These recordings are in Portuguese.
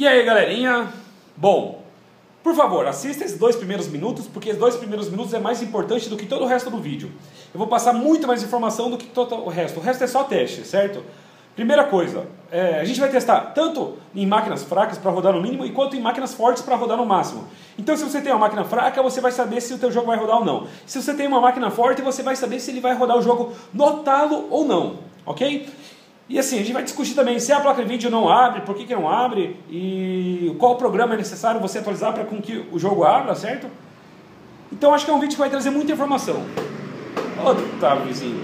E aí, galerinha? Bom, por favor, assista esses dois primeiros minutos, porque os dois primeiros minutos é mais importante do que todo o resto do vídeo. Eu vou passar muito mais informação do que todo o resto. O resto é só teste, certo? Primeira coisa, é, a gente vai testar tanto em máquinas fracas para rodar no mínimo, quanto em máquinas fortes para rodar no máximo. Então, se você tem uma máquina fraca, você vai saber se o teu jogo vai rodar ou não. Se você tem uma máquina forte, você vai saber se ele vai rodar o jogo no talo ou não, ok? E assim, a gente vai discutir também se a placa de vídeo não abre, por que, que não abre, e qual programa é necessário você atualizar para que o jogo abra, certo? Então acho que é um vídeo que vai trazer muita informação. Ô, tá, vizinho.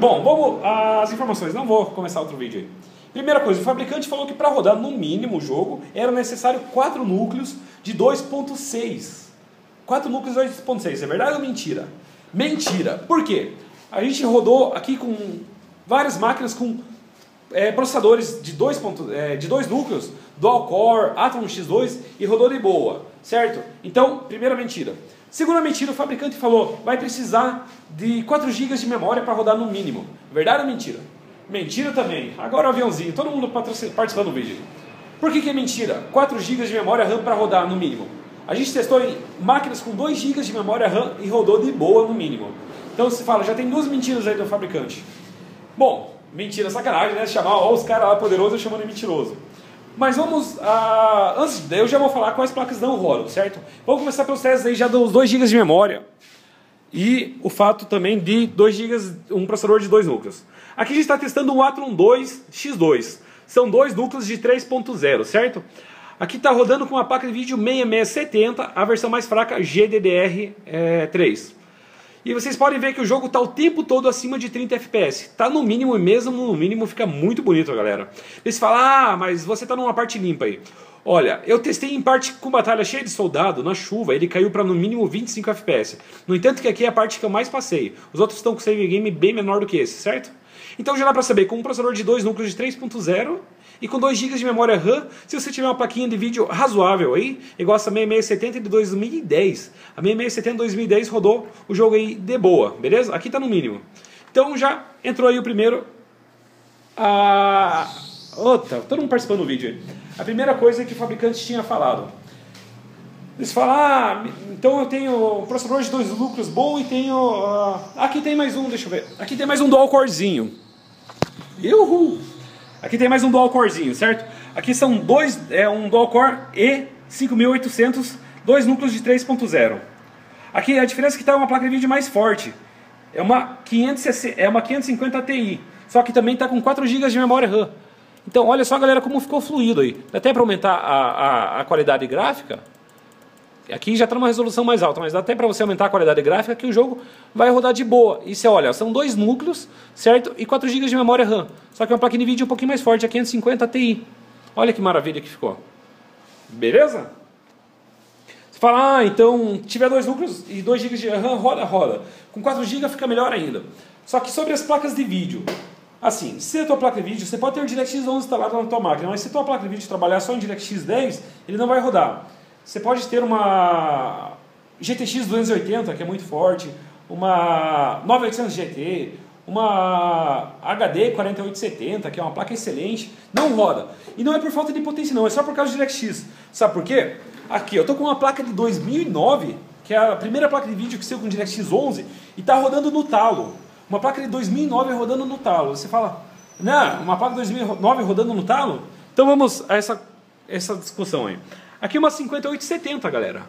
Bom, vamos às informações, não vou começar outro vídeo aí. Primeira coisa, o fabricante falou que para rodar no mínimo o jogo era necessário 4 núcleos de 2.6. 4 núcleos de 2.6, é verdade ou mentira? Mentira. Por quê? A gente rodou aqui com várias máquinas com é, processadores de dois, ponto, é, de dois núcleos, dual core, Atom X2 e rodou de boa, certo? Então, primeira mentira. Segunda mentira, o fabricante falou, vai precisar de 4 GB de memória para rodar no mínimo. Verdade ou mentira? Mentira também. Agora o aviãozinho, todo mundo participando do vídeo. Por que, que é mentira? 4 GB de memória RAM para rodar no mínimo. A gente testou em máquinas com 2 GB de memória RAM e rodou de boa no mínimo. Então se fala, já tem duas mentiras aí do fabricante. Bom, mentira, sacanagem, né? Chamar ó, os caras lá poderosos chamando de mentiroso. Mas vamos, ah, antes eu já vou falar quais placas não rodam, certo? Vamos começar pelos testes aí já dos 2 GB de memória. E o fato também de 2 GB, um processador de dois núcleos. Aqui a gente está testando o Atom 2 X2. São dois núcleos de 3.0, certo? Aqui está rodando com uma placa de vídeo 6670, a versão mais fraca GDDR3. É, e vocês podem ver que o jogo está o tempo todo acima de 30 FPS. Está no mínimo e mesmo no mínimo fica muito bonito, galera. Eles falam, ah, mas você está numa parte limpa aí. Olha, eu testei em parte com batalha cheia de soldado, na chuva, ele caiu para no mínimo 25 FPS. No entanto que aqui é a parte que eu mais passei. Os outros estão com save game bem menor do que esse, certo? Então já dá para saber, com um processador de dois núcleos de 3.0 e com 2 GB de memória RAM, se você tiver uma plaquinha de vídeo razoável aí, igual essa 6670 de 2010. A 6670 de 2010 rodou o jogo aí de boa, beleza? Aqui está no mínimo. Então já entrou aí o primeiro. A... Outra, todo mundo participando do vídeo aí. A primeira coisa que o fabricante tinha falado. Eles falam, ah, então eu tenho um processador de dois lucros bom e tenho. Uh... aqui tem mais um, deixa eu ver. Aqui tem mais um dual corezinho. Uhul! Aqui tem mais um dual corezinho, certo? Aqui são dois, é um dual core E5800, dois núcleos de 3.0. Aqui a diferença é que está uma placa de vídeo mais forte. É uma, 560, é uma 550 Ti, só que também está com 4 GB de memória RAM. Então olha só galera como ficou fluido aí. Até para aumentar a, a, a qualidade gráfica. Aqui já está numa resolução mais alta, mas dá até para você aumentar a qualidade gráfica que o jogo vai rodar de boa. E você olha, são dois núcleos, certo? E 4 GB de memória RAM. Só que é uma plaquinha de vídeo um pouquinho mais forte, a 550 Ti. Olha que maravilha que ficou. Beleza? Você fala, ah, então, tiver dois núcleos e 2 GB de RAM, roda, roda. Com 4 GB fica melhor ainda. Só que sobre as placas de vídeo, assim, se a tua placa de vídeo, você pode ter um DirectX 11 instalado na tua máquina, mas se a tua placa de vídeo trabalhar só em DirectX 10, ele não vai rodar. Você pode ter uma GTX 280, que é muito forte, uma 9800 GT, uma HD 4870, que é uma placa excelente, não roda. E não é por falta de potência não, é só por causa do DirectX. Sabe por quê? Aqui, eu estou com uma placa de 2009, que é a primeira placa de vídeo que saiu com DirectX 11, e está rodando no talo. Uma placa de 2009 rodando no talo. Você fala, não, uma placa de 2009 rodando no talo? Então vamos a essa, essa discussão aí. Aqui uma 5870, galera.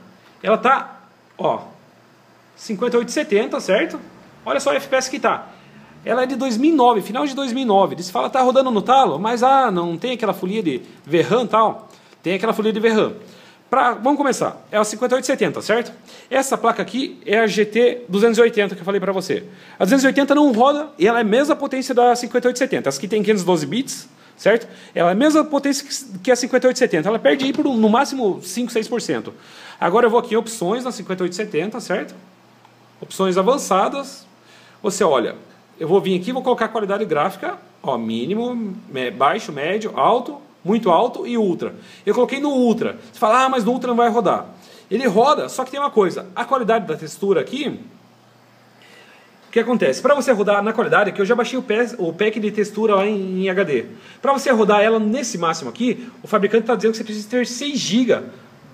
Ela tá, ó, 5870, certo? Olha só o FPS que tá. Ela é de 2009, final de 2009. Eles falam, tá rodando no talo, mas ah, não tem aquela folia de VRAM tal. Tem aquela folia de VRAM. Pra, vamos começar. É a 5870, certo? Essa placa aqui é a GT 280 que eu falei para você. A 280 não roda e ela é a mesma potência da 5870. As que tem 512 bits, certo? Ela é a mesma potência que a 5870, ela perde aí por no máximo 5, 6%. Agora eu vou aqui em opções na 5870, certo? Opções avançadas. Você olha, eu vou vir aqui, vou colocar qualidade gráfica, ó, mínimo, baixo, médio, alto, muito alto e ultra. Eu coloquei no ultra. Você fala, ah, mas no ultra não vai rodar. Ele roda, só que tem uma coisa, a qualidade da textura aqui, que acontece? Para você rodar na qualidade, que eu já baixei o pack, o pack de textura lá em, em HD. Para você rodar ela nesse máximo aqui, o fabricante está dizendo que você precisa ter 6 GB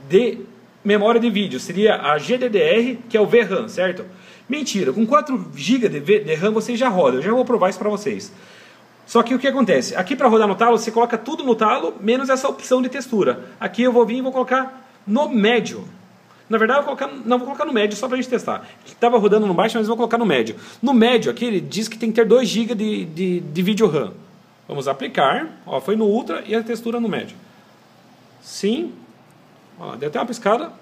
de memória de vídeo. Seria a GDDR, que é o VRAM, certo? Mentira, com 4 GB de, de RAM você já roda. Eu já vou provar isso para vocês. Só que o que acontece? Aqui para rodar no talo, você coloca tudo no talo, menos essa opção de textura. Aqui eu vou vir e vou colocar no médio. Na verdade, eu vou colocar, não vou colocar no médio só para a gente testar. Estava rodando no baixo, mas vou colocar no médio. No médio aqui ele diz que tem que ter 2 GB de, de, de vídeo RAM. Vamos aplicar. Ó, foi no ultra e a textura no médio. Sim. Ó, deu até uma piscada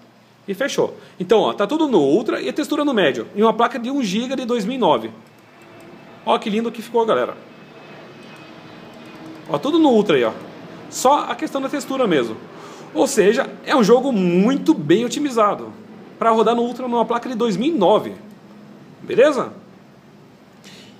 e fechou. Então, ó, tá tudo no ultra e a textura no médio. E uma placa de 1 GB de 2009. Ó que lindo que ficou, galera. Ó, tudo no ultra aí, ó. Só a questão da textura mesmo. Ou seja, é um jogo muito bem otimizado para rodar no Ultra numa placa de 2009. Beleza?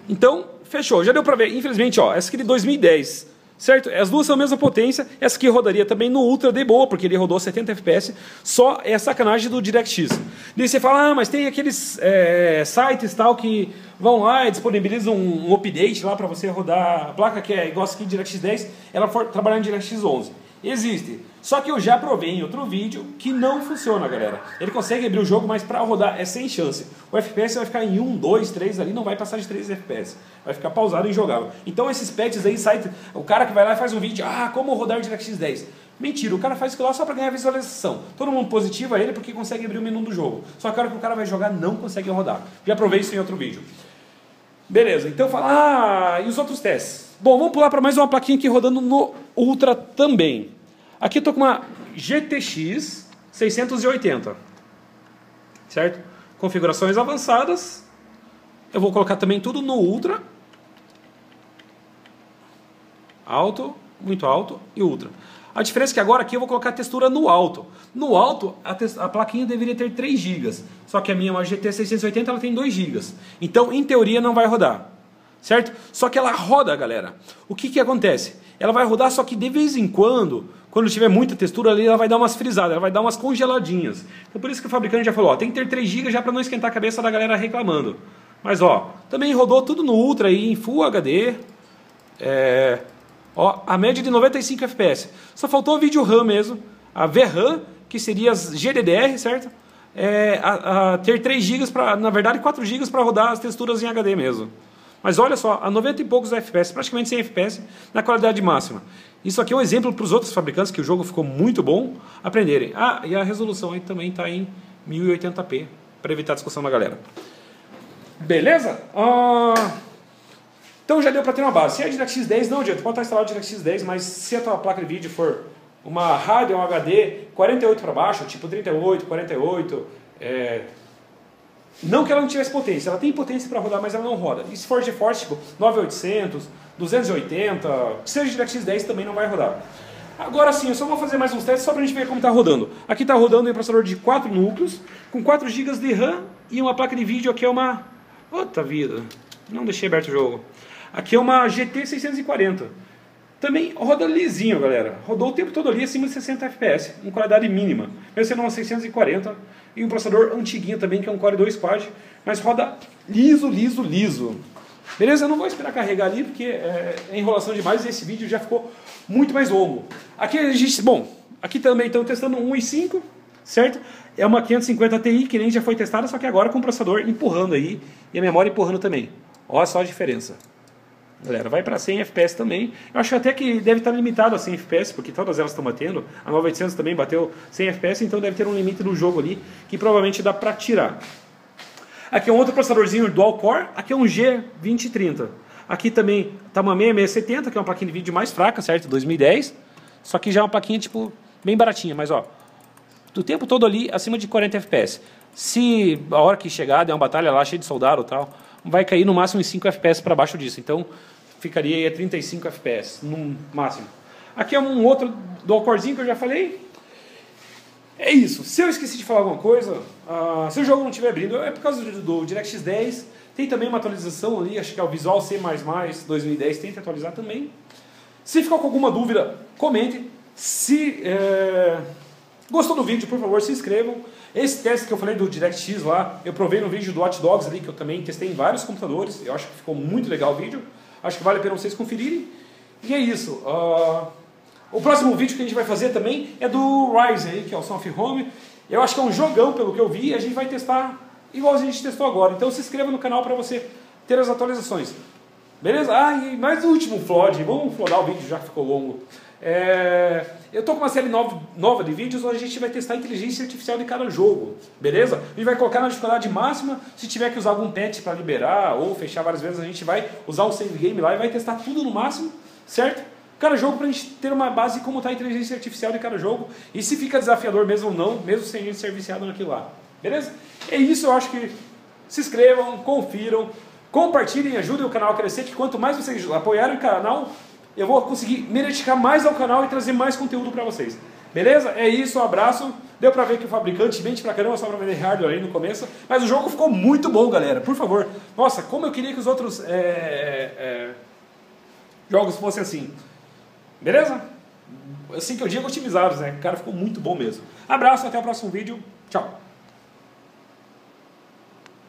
Então, fechou. Já deu para ver. Infelizmente, ó, essa aqui de 2010. Certo? As duas são a mesma potência. Essa aqui rodaria também no Ultra de boa, porque ele rodou 70 FPS. Só é a sacanagem do DirectX. Daí você fala, ah, mas tem aqueles é, sites tal que vão lá e disponibilizam um, um update lá para você rodar a placa que é igual essa aqui DirectX 10, ela for trabalhar em DirectX 11. Existe. Só que eu já provei em outro vídeo que não funciona, galera. Ele consegue abrir o jogo, mas para rodar é sem chance. O FPS vai ficar em 1, 2, 3 ali, não vai passar de 3 FPS. Vai ficar pausado e injogável. Então esses patches aí, sai, o cara que vai lá e faz um vídeo, ah, como rodar DirectX 10. Mentira, o cara faz aquilo lá só para ganhar visualização. Todo mundo positiva ele porque consegue abrir o menu do jogo. Só que a hora que o cara vai jogar, não consegue rodar. Já provei isso em outro vídeo. Beleza, então fala, ah, e os outros testes? Bom, vamos pular para mais uma plaquinha aqui rodando no Ultra também. Aqui eu estou com uma GTX 680, certo? Configurações avançadas. Eu vou colocar também tudo no Ultra. Alto, muito alto e Ultra. A diferença é que agora aqui eu vou colocar a textura no alto. No alto, a, a plaquinha deveria ter 3 GB. Só que a minha, uma GT 680, ela tem 2 GB. Então, em teoria, não vai rodar certo? Só que ela roda, galera. O que, que acontece? Ela vai rodar, só que de vez em quando, quando tiver muita textura ali, ela vai dar umas frisadas, ela vai dar umas congeladinhas. Então por isso que o fabricante já falou, ó, tem que ter 3 GB já para não esquentar a cabeça da galera reclamando. Mas ó, também rodou tudo no Ultra aí, em Full HD. É, ó, a média de 95 FPS. Só faltou o vídeo RAM mesmo, a VRAM, que seria as GDDR, certo? É, a, a ter 3 GB, na verdade 4 GB para rodar as texturas em HD mesmo. Mas olha só, a 90 e poucos FPS, praticamente 100 FPS na qualidade máxima. Isso aqui é um exemplo para os outros fabricantes que o jogo ficou muito bom aprenderem. Ah, e a resolução aí também está em 1080p, para evitar discussão da galera. Beleza? Ah, então já deu para ter uma base. Se é DirectX 10, não adianta, pode estar instalado DirectX 10, mas se a tua placa de vídeo for uma Radeon HD 48 para baixo, tipo 38, 48, é, não que ela não tivesse potência, ela tem potência para rodar, mas ela não roda. E se for GeForce, tipo 9800, 280, seja DirectX 10 também não vai rodar. Agora sim, eu só vou fazer mais uns testes só para a gente ver como está rodando. Aqui está rodando um processador de 4 núcleos, com 4 GB de RAM e uma placa de vídeo aqui é uma... Outra vida, não deixei aberto o jogo. Aqui é uma GT 640. Também roda lisinho, galera. Rodou o tempo todo ali acima de 60 FPS, em qualidade mínima. Mesmo sendo uma 640 e um processador antiguinho também, que é um Core 2 Quad, mas roda liso, liso, liso. Beleza? Eu não vou esperar carregar ali, porque é, é enrolação demais e esse vídeo já ficou muito mais longo. Aqui a gente, bom, aqui também estão testando 1.5, certo? É uma 550 Ti que nem já foi testada, só que agora com o processador empurrando aí e a memória empurrando também. Olha só a diferença. Galera, vai para 100 FPS também. Eu acho até que deve estar limitado a 100 FPS, porque todas elas estão batendo. A 9800 também bateu 100 FPS, então deve ter um limite do jogo ali que provavelmente dá para tirar. Aqui é um outro processadorzinho dual core, aqui é um G2030. Aqui também está uma 6670, que é uma plaquinha de vídeo mais fraca, certo? 2010. Só que já é uma plaquinha tipo bem baratinha, mas ó, do tempo todo ali acima de 40 FPS. Se a hora que chegar der uma batalha lá cheia de soldado e tal, vai cair no máximo em 5 FPS para baixo disso. Então ficaria aí a 35 FPS no máximo. Aqui é um outro dual corezinho que eu já falei. É isso. Se eu esqueci de falar alguma coisa, uh, se o jogo não estiver abrindo, é por causa do, do DirectX 10. Tem também uma atualização ali, acho que é o Visual C++ 2010, tenta atualizar também. Se ficou com alguma dúvida, comente. Se é, Gostou do vídeo, por favor, se inscrevam. Esse teste que eu falei do DirectX lá, eu provei no vídeo do Hot Dogs ali, que eu também testei em vários computadores. Eu acho que ficou muito legal o vídeo. Acho que vale a pena vocês conferirem. E é isso. Uh, o próximo vídeo que a gente vai fazer também é do Ryzen, aí, que é o Soft Home. Eu acho que é um jogão, pelo que eu vi, e a gente vai testar igual a gente testou agora. Então se inscreva no canal para você ter as atualizações. Beleza? Ah, e mais o último Flood. Vamos flodar o vídeo já que ficou longo. É, eu estou com uma série nova, nova de vídeos onde a gente vai testar a inteligência artificial de cada jogo, beleza? A gente vai colocar na dificuldade máxima, se tiver que usar algum patch para liberar ou fechar várias vezes, a gente vai usar o save game lá e vai testar tudo no máximo, certo? Cada jogo para a gente ter uma base como está a inteligência artificial de cada jogo e se fica desafiador mesmo ou não, mesmo sem gente ser viciado naquilo lá, beleza? É isso, eu acho que se inscrevam, confiram, compartilhem, ajudem o canal a crescer, que quanto mais vocês apoiarem o canal, eu vou conseguir me dedicar mais ao canal e trazer mais conteúdo para vocês. Beleza? É isso, um abraço. Deu pra ver que o fabricante mente pra caramba só pra vender hardware aí no começo, mas o jogo ficou muito bom, galera. Por favor. Nossa, como eu queria que os outros é, é, é jogos fossem assim. Beleza? Assim que eu digo, otimizados, né? O cara ficou muito bom mesmo. Abraço, até o próximo vídeo. Tchau.